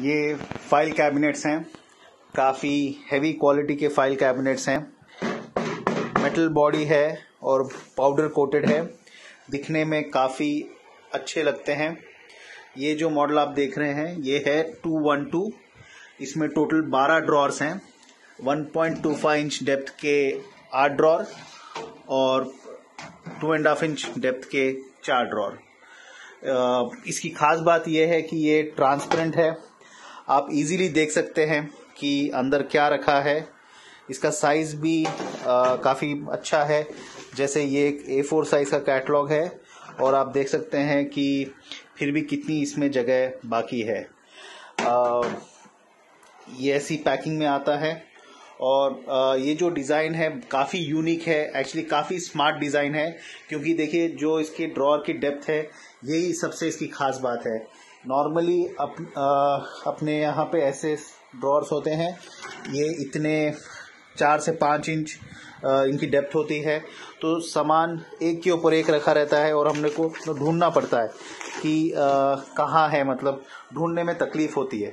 ये file cabinets हैं। काफ़ी हैवी क्वालिटी के फ़ाइल कैबिनेट्स हैं। मेटल बॉडी है और पाउडर कोटेड है। दिखने में काफ़ी अच्छे लगते हैं। ये जो मॉडल आप देख रहे हैं, ये है टू वन टू इसमें टोटल बारह ड्रॉर्स हैं। 1.25 इंच डेप्थ के आठ ड्रॉर और two and half inch depth के चार ड्रॉर इसकी खास बात यह है कि ये ट्रांसपेरेंट है। आप इजीली देख सकते हैं कि अंदर क्या रखा है। इसका साइज़ भी काफ़ी अच्छा है। जैसे ये एक ए फोर साइज़ का कैटलॉग है और आप देख सकते हैं कि फिर भी कितनी इसमें जगह बाकी है। आ, ये ऐसी पैकिंग में आता है और ये जो डिज़ाइन है काफ़ी यूनिक है। एक्चुअली काफ़ी स्मार्ट डिज़ाइन है क्योंकि देखिए जो इसके ड्रॉर की डेप्थ है यही सबसे इसकी खास बात है। नॉर्मली अप, आ, अपने यहाँ पे ऐसे ड्रॉर्स होते हैं। ये इतने चार से पाँच इंच आ, इनकी डेप्थ होती है। तो सामान एक के ऊपर एक रखा रहता है और हमने को ढूंढना पड़ता है कि कहाँ है मतलब ढूँढने में तकलीफ़ होती है।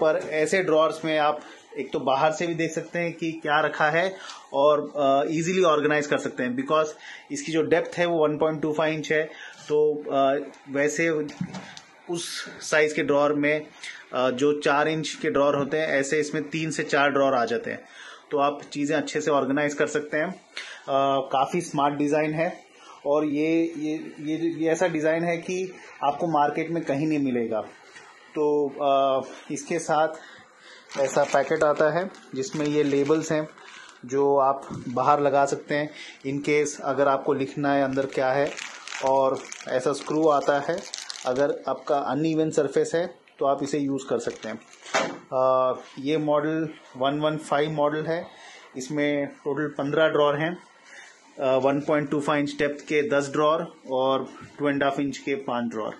पर ऐसे ड्रॉर्स में आप एक तो बाहर से भी देख सकते हैं कि क्या रखा है और इजीली ऑर्गेनाइज कर सकते हैं। बिकॉज़ इसकी जो डेप्थ है वो 1.25 इंच है। तो uh, वैसे उस साइज़ के ड्रॉर में जो चार इंच के ड्रॉर होते हैं ऐसे इसमें तीन से चार ड्रॉर आ जाते हैं। तो आप चीज़ें अच्छे से ऑर्गेनाइज कर सकते हैं। काफ़ी स्मार्ट डिज़ाइन है और ये ये ये, ये ऐसा डिज़ाइन है कि आपको मार्केट में कहीं नहीं मिलेगा। तो आ, इसके साथ ऐसा पैकेट आता है जिसमें ये लेबल्स हैं जो आप बाहर लगा सकते हैं। इन केस अगर आपको लिखना है अंदर क्या है और ऐसा स्क्रू आता है अगर आपका अनइवन सरफेस है तो आप इसे यूज़ कर सकते हैं। आ, ये मॉडल 115 मॉडल है। इसमें टोटल 15 ड्रॉर हैं। One point two five inch depth के 10 ड्रॉर और टू एंड हाफ़ इंच के पाँच ड्रॉर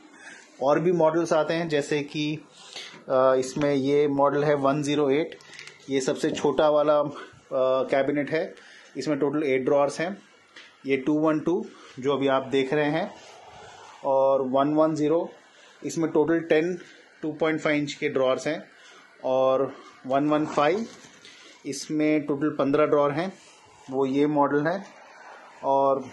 और भी मॉडल्स आते हैं जैसे कि इसमें ये मॉडल है 108 ये सबसे छोटा वाला कैबिनेट है। इसमें टोटल एट ड्रॉर्स हैं। ये 212 जो अभी आप देख रहे हैं। और 110 इसमें टोटल 10 2.5 इंच के ड्रॉर्स हैं और 115 इसमें टोटल 15 ड्रॉर हैं। वो ये मॉडल है और